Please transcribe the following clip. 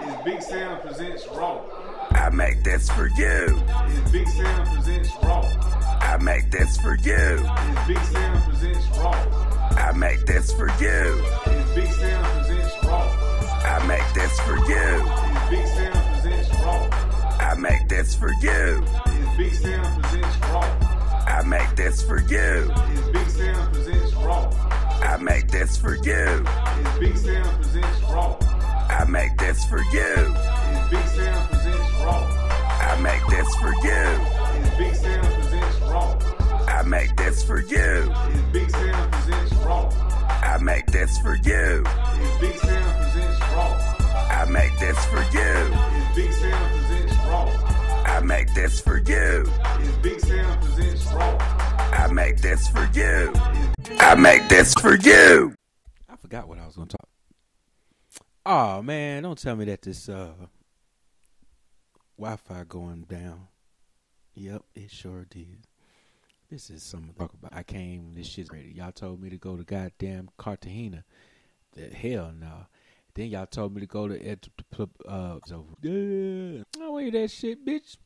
It's Big Sam presents Raw. I make this for you. It's Big Sam presents Raw. I make this for you. It's Big Sam presents Raw. I make this for you. It's Big Sam presents Raw. I make this for you. It's Big Sam presents Raw. I make this for you. It's Big Sam presents Raw. I make this for you. It's Big Sam presents Raw. I make this for you. It's Big Sam presents Raw. I make this for you. It's Big Sam presents Raw. I make this for you. It's Big Sam presents Raw. I make this for you. It's Big Sam presents Raw. I make this for you. It's Big Sam presents Raw. I make this for you. It's Big Sam presents Raw. I make this for you. It's Big Sam presents Raw. I make this for you. I make this for you. I forgot what I was going to talk. Oh man, don't tell me that this uh Wi-Fi going down. Yep, it sure did. This is something to talk about. I came. This shit's ready. Y'all told me to go to goddamn Cartagena. The hell no. Then y'all told me to go to Ed- uh. I want that shit, bitch.